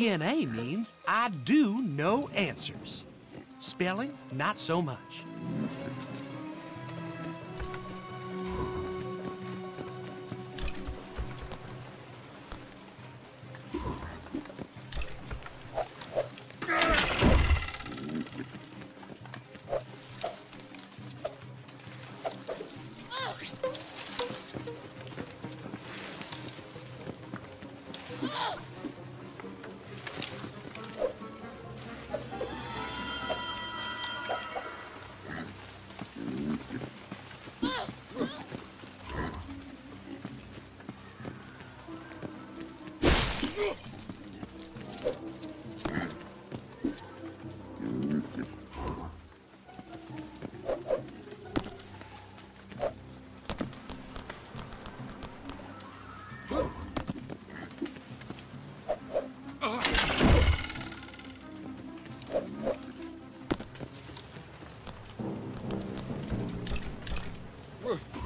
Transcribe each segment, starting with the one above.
DNA means I do know answers. Spelling, not so much. Ugh.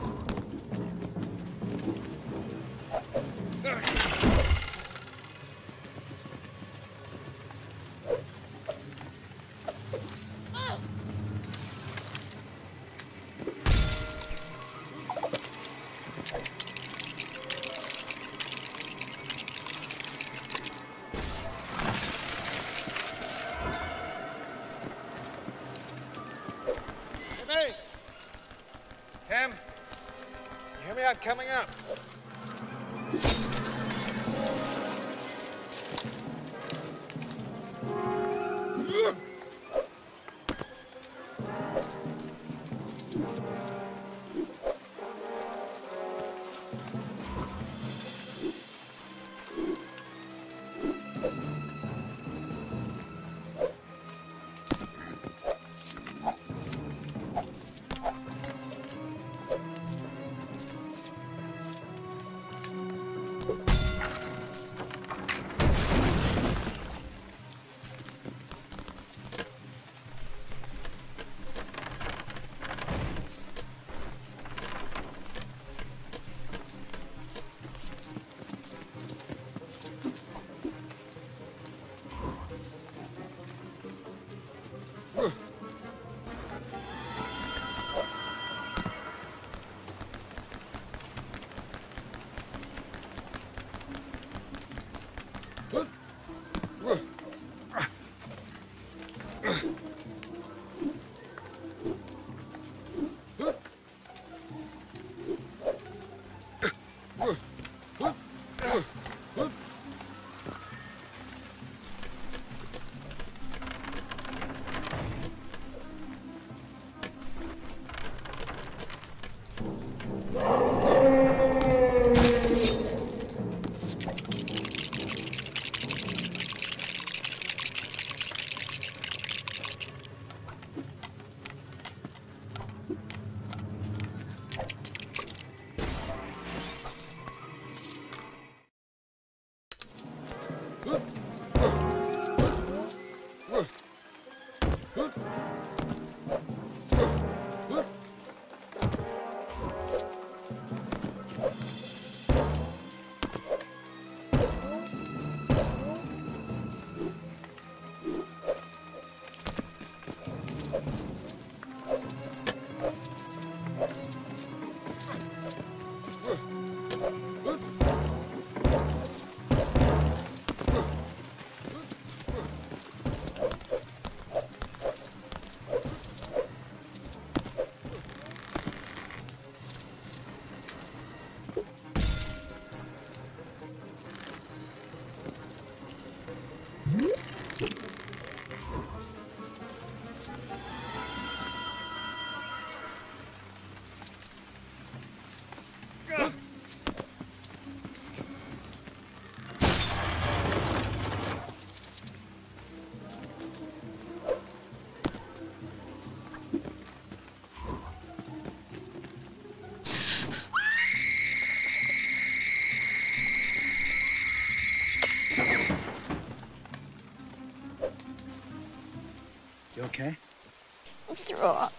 Throw up.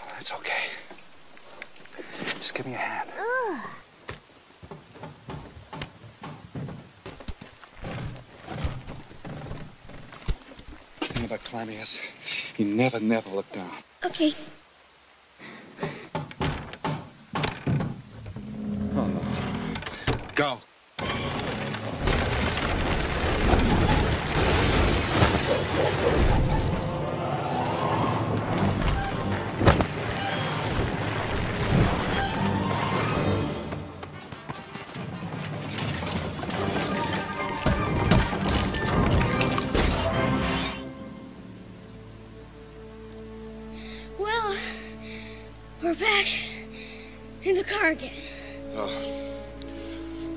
Oh, that's okay. Just give me a hand. The thing about climbing is you never, never look down. Okay. Oh, no. Go. We're back in the car again. Well,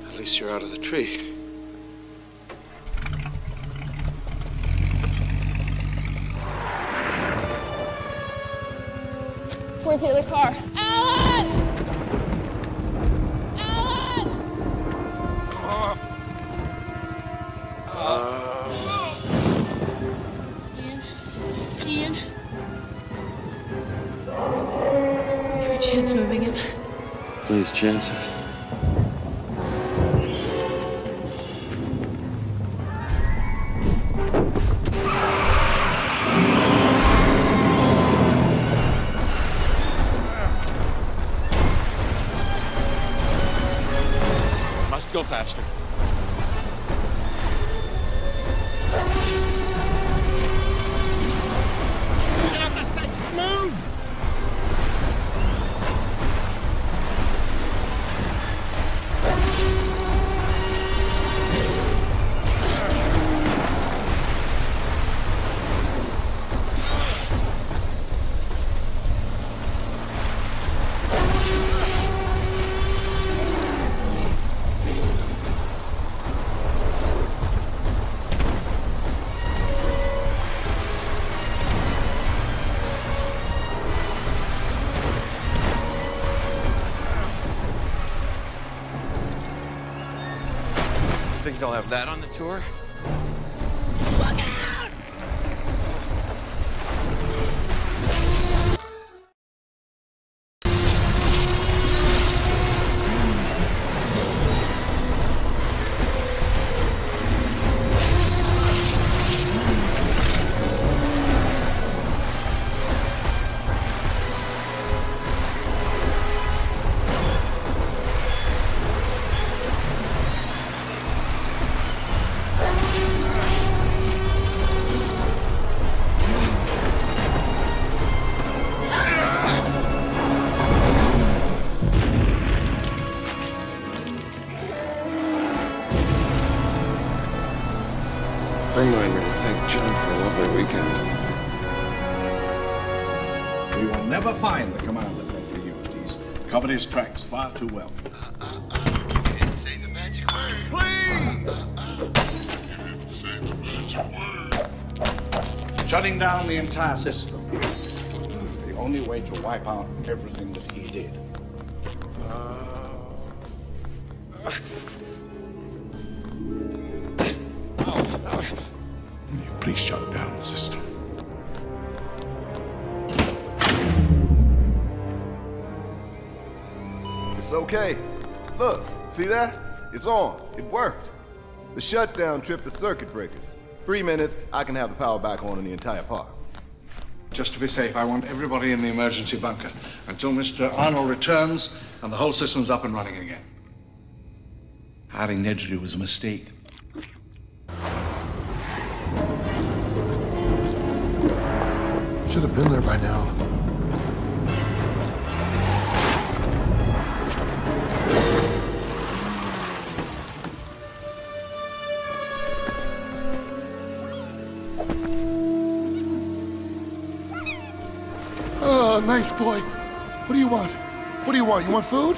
at least you're out of the tree. Where's the other car? Chances. Must go faster. Think they'll have that on the tour? Remind me to thank John for a lovely weekend. We will never find the commander Bentley used. He's covered his tracks far too well. Uh, uh, uh. Say the magic word. Please! Uh, you didn't say the magic word. Shutting down the entire system. The only way to wipe out everything that he did. Will you please shut down the system? It's okay. Look, see that? It's on. It worked. The shutdown tripped the circuit breakers. Three minutes, I can have the power back on in the entire park. Just to be safe, I want everybody in the emergency bunker until Mr. Arnold returns and the whole system's up and running again. Hiring Ned to do was a mistake. Should have been there by now. Oh, nice boy. What do you want? What do you want? You want food?